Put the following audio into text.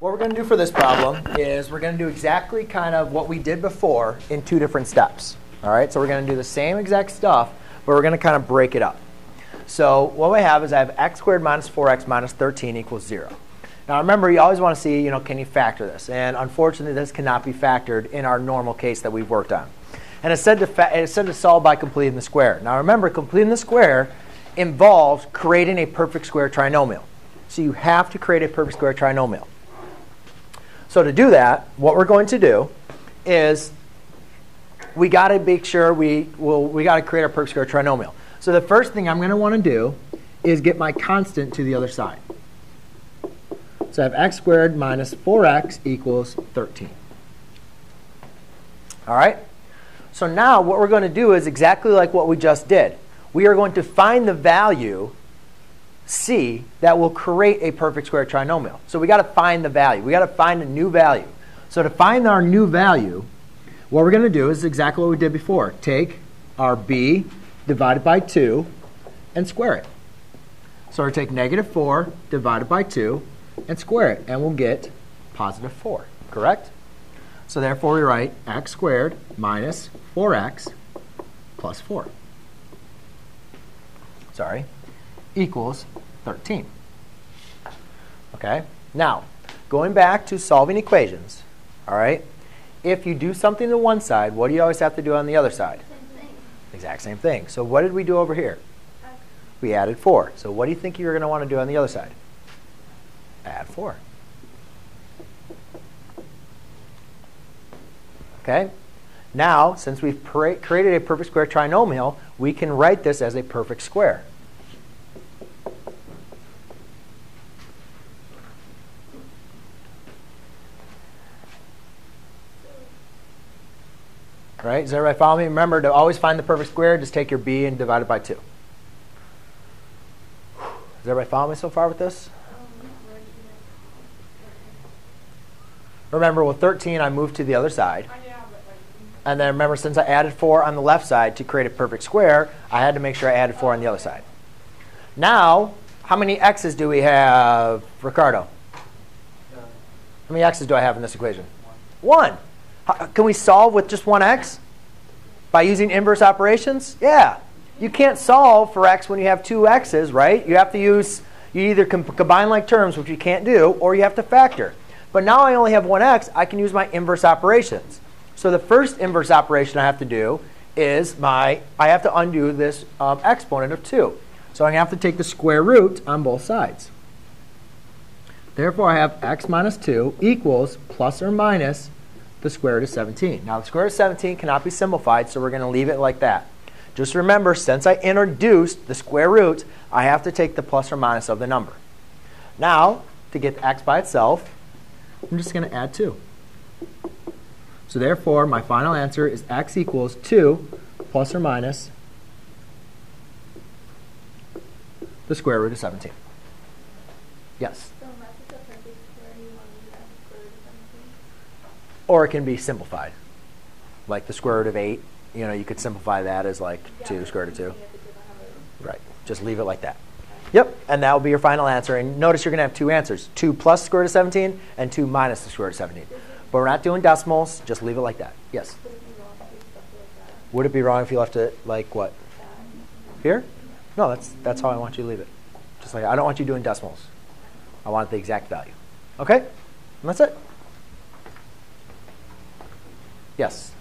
What we're going to do for this problem is we're going to do exactly kind of what we did before in two different steps. All right, so we're going to do the same exact stuff, but we're going to kind of break it up. So what we have is I have x squared minus 4x minus 13 equals 0. Now remember, you always want to see, you know, can you factor this? And unfortunately, this cannot be factored in our normal case that we've worked on. And it's said to, it's said to solve by completing the square. Now remember, completing the square involves creating a perfect square trinomial. So you have to create a perfect square trinomial. So to do that, what we're going to do is we got to make sure we well, we got to create our perfect square trinomial. So the first thing I'm going to want to do is get my constant to the other side. So I have x squared minus 4x equals 13. All right? So now what we're going to do is exactly like what we just did. We are going to find the value c that will create a perfect square trinomial. So we got to find the value. We got to find a new value. So to find our new value, what we're going to do is exactly what we did before. Take our b divided by 2 and square it. So we take negative 4 divided by 2 and square it, and we'll get positive 4, correct? So therefore, we write x squared minus 4x plus 4. Sorry, equals 13. Okay? Now, going back to solving equations, all right? If you do something to one side, what do you always have to do on the other side? Same thing. Exact same thing. So what did we do over here? We added 4. So what do you think you're going to want to do on the other side? Add 4. Okay? Now, since we've created a perfect square trinomial, we can write this as a perfect square. Right? Does everybody follow me? Remember to always find the perfect square, just take your b and divide it by 2. Does everybody follow me so far with this? Remember, with 13, I moved to the other side. And then remember, since I added 4 on the left side to create a perfect square, I had to make sure I added 4 on the other side. Now, how many x's do we have, Ricardo? How many x's do I have in this equation? 1. Can we solve with just one x? By using inverse operations? Yeah. You can't solve for x when you have two x's, right? You have to use, you either combine like terms, which you can't do, or you have to factor. But now I only have one x, I can use my inverse operations. So the first inverse operation I have to do is my, I have to undo this um, exponent of 2. So I'm going to have to take the square root on both sides. Therefore, I have x minus 2 equals plus or minus the square root of 17. Now, the square root of 17 cannot be simplified, so we're going to leave it like that. Just remember, since I introduced the square root, I have to take the plus or minus of the number. Now, to get x by itself, I'm just going to add 2. So therefore, my final answer is x equals 2 plus or minus the square root of 17. Yes? Or it can be simplified. Like the square root of 8, you know, you could simplify that as like yeah, 2 square root of 2. Right. Just leave it like that. Yep, and that will be your final answer. And notice you're going to have two answers, 2 plus square root of 17 and 2 minus the square root of 17. But we're not doing decimals. Just leave it like that. Yes? Would it be wrong if you left it like what? Here? No, that's, that's how I want you to leave it. Just like I don't want you doing decimals. I want the exact value. Okay? And that's it. Yes?